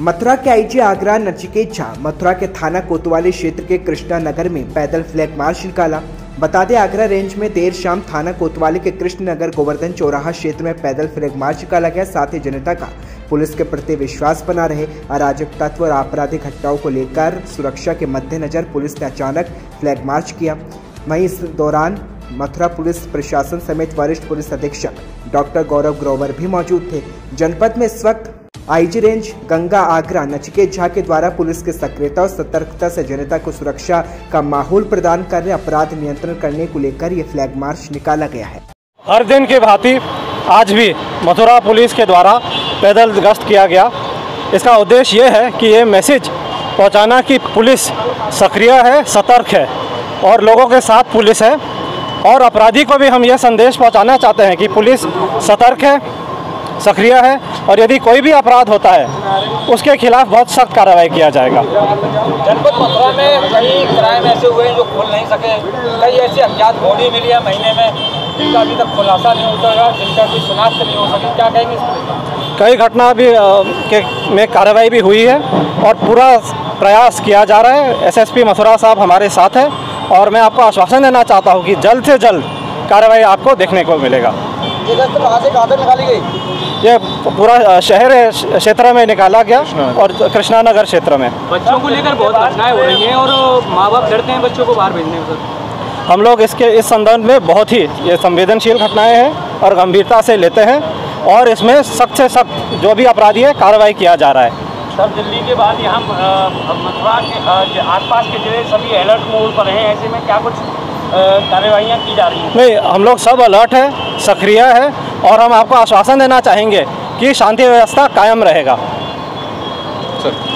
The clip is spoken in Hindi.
मथुरा के आईजी आगरा नचिकेत झा, मथुरा के थाना कोतवाली क्षेत्र के कृष्णा नगर में पैदल फ्लैग मार्च निकाला बता दें, आगरा रेंज में देर शाम थाना कोतवाली के कृष्ण नगर गोवर्धन चौराहा क्षेत्र में पैदल फ्लैग मार्च निकाला गया। साथ ही जनता का पुलिस के प्रति विश्वास बना रहे। अराजक तत्व और आपराधिक घटनाओं को लेकर सुरक्षा के मद्देनजर पुलिस ने अचानक फ्लैग मार्च किया। वहीं इस दौरान मथुरा पुलिस प्रशासन समेत वरिष्ठ पुलिस अधीक्षक डॉक्टर गौरव ग्रोवर भी मौजूद थे। जनपद में इस वक्त आईजी रेंज, गंगा, आगरा, नचिकेत झा के द्वारा पुलिस की सक्रियता और सतर्कता से जनता को सुरक्षा का माहौल प्रदान करने, अपराध नियंत्रण करने को लेकर ये फ्लैग मार्च निकाला गया है। हर दिन की भांति आज भी मथुरा पुलिस के द्वारा पैदल गश्त किया गया। इसका उद्देश्य ये है कि ये मैसेज पहुंचाना कि पुलिस सक्रिय है, सतर्क है और लोगों के साथ पुलिस है। और अपराधी को भी हम यह संदेश पहुंचाना चाहते हैं कि पुलिस सतर्क है सक्रिय है और यदि कोई भी अपराध होता है उसके खिलाफ बहुत सख्त कार्रवाई किया जाएगा। जनपद मथुरा में कई क्राइम ऐसे हुए हैं जो खुल नहीं सके। कई ऐसी अज्ञात बॉडी मिली है महीने में जिनका अभी तक खुलासा नहीं हो सका जिनका कोई शिनाख्त नहीं हो सकी। क्या कहेंगे कई घटना भी के में कार्रवाई भी हुई है और पूरा प्रयास किया जा रहा है। एसएसपी मथुरा साहब हमारे साथ है और मैं आपको आश्वासन देना चाहता हूँ कि जल्द से जल्द कार्रवाई आपको देखने को मिलेगा। ये पूरा शहर है, क्षेत्र में निकाला गया और कृष्णा नगर क्षेत्र में। बच्चों को लेकर बहुत घटनाएँ हो रही हैं और माँ बाप डरते हैं बच्चों को बाहर भेजने से हम लोग इसके इस संदर्भ में बहुत ही ये संवेदनशील घटनाएँ हैं और गंभीरता से लेते हैं और इसमें सख्त से सख्त जो भी अपराधी है कार्रवाई किया जा रहा है। सर दिल्ली के बाद यहाँ मथुरा के आसपास के ज़िले सभी अलर्ट मोड पर हैं ऐसे में क्या कुछ कार्रवाइयाँ की जा रही हैं? नहीं हम लोग सब अलर्ट है। सक्रिय है और हम आपको आश्वासन देना चाहेंगे कि शांति व्यवस्था कायम रहेगा। सर